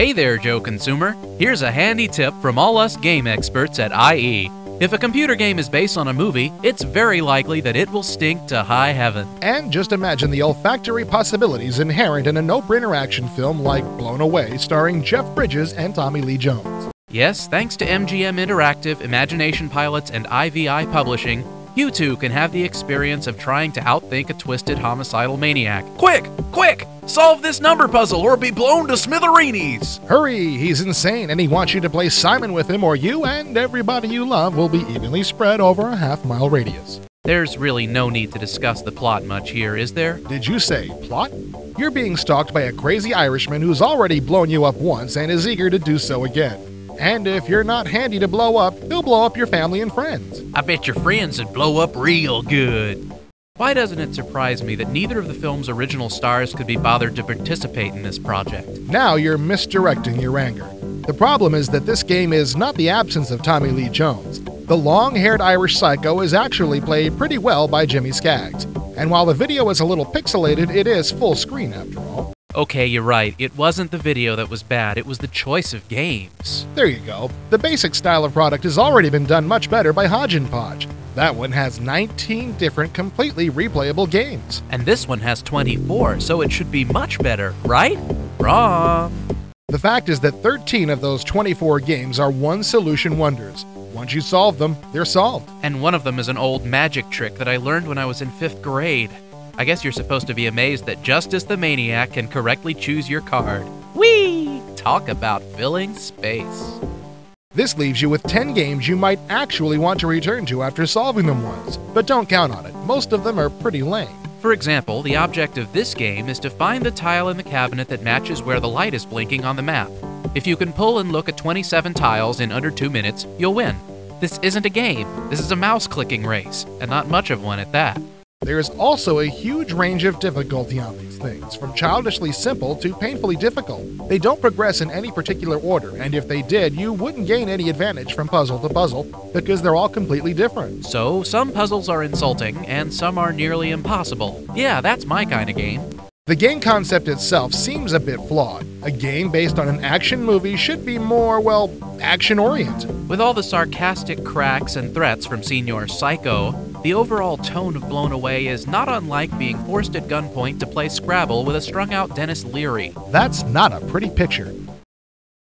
Hey there, Joe Consumer. Here's a handy tip from all us game experts at IE. If a computer game is based on a movie, it's very likely that it will stink to high heaven. And just imagine the olfactory possibilities inherent in a no brainer action film like Blown Away, starring Jeff Bridges and Tommy Lee Jones. Yes, thanks to MGM Interactive, Imagination Pilots, and IVI Publishing, you too can have the experience of trying to outthink a twisted homicidal maniac. Quick! Quick! Solve this number puzzle or be blown to smithereens! Hurry! He's insane and he wants you to play Simon with him, or you and everybody you love will be evenly spread over a half mile radius. There's really no need to discuss the plot much here, is there? Did you say plot? You're being stalked by a crazy Irishman who's already blown you up once and is eager to do so again. And if you're not handy to blow up, he'll blow up your family and friends. I bet your friends would blow up real good. Why doesn't it surprise me that neither of the film's original stars could be bothered to participate in this project? Now you're misdirecting your anger. The problem is that this game is not the absence of Tommy Lee Jones. The long haired Irish psycho is actually played pretty well by Jimmy Skaggs. And while the video is a little pixelated, it is full screen after all. Okay, you're right. It wasn't the video that was bad, it was the choice of games. There you go. The basic style of product has already been done much better by Hodj 'n' Podj. That one has 19 different completely replayable games. And this one has 24, so it should be much better, right? Wrong. The fact is that 13 of those 24 games are one solution wonders. Once you solve them, they're solved. And one of them is an old magic trick that I learned when I was in fifth grade. I guess you're supposed to be amazed that Justice the Maniac can correctly choose your card. Whee! Talk about filling space. This leaves you with 10 games you might actually want to return to after solving them once, but don't count on it. Most of them are pretty lame. For example, the object of this game is to find the tile in the cabinet that matches where the light is blinking on the map. If you can pull and look at 27 tiles in under 2 minutes, you'll win. This isn't a game, this is a mouse clicking race, and not much of one at that. There is also a huge range of difficulty on these things, from childishly simple to painfully difficult. They don't progress in any particular order, and if they did, you wouldn't gain any advantage from puzzle to puzzle because they're all completely different. So, some puzzles are insulting, and some are nearly impossible. Yeah, that's my kind of game. The game concept itself seems a bit flawed. A game based on an action movie should be more, well, action oriented. With all the sarcastic cracks and threats from Senior Psycho, the overall tone of Blown Away is not unlike being forced at gunpoint to play Scrabble with a strung out Denis Leary. That's not a pretty picture.